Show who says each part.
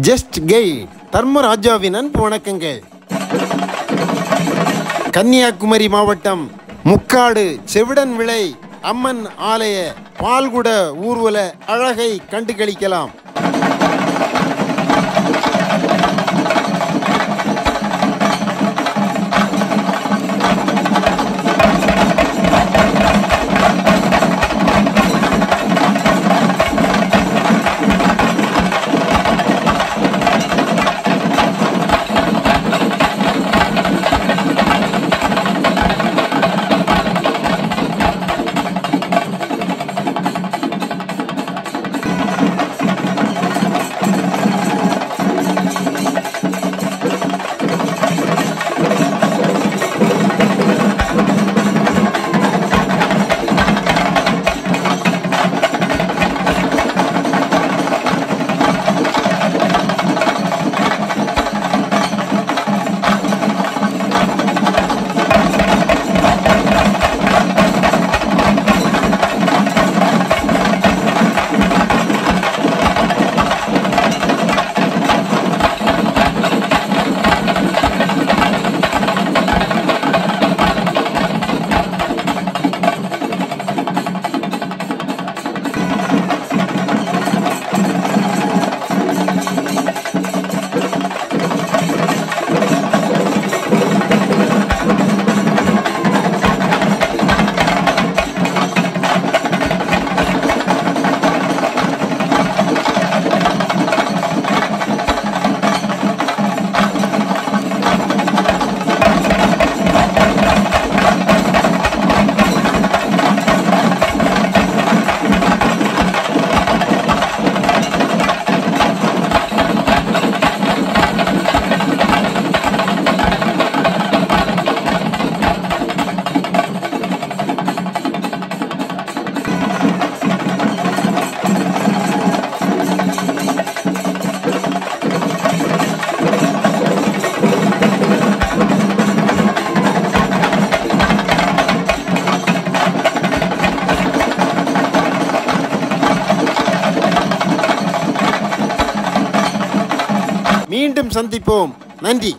Speaker 1: Just Ghai தர்மராஜாவின் அன்பு வணக்கங்கள். கன்னியாகுமரி மாவட்டம் முக்காடு செவிடன் விளை அம்மன் ஆலய பால்குட ஊர்வல அழகை கண்டு மீண்டும் சந்திப்போம். நன்றி.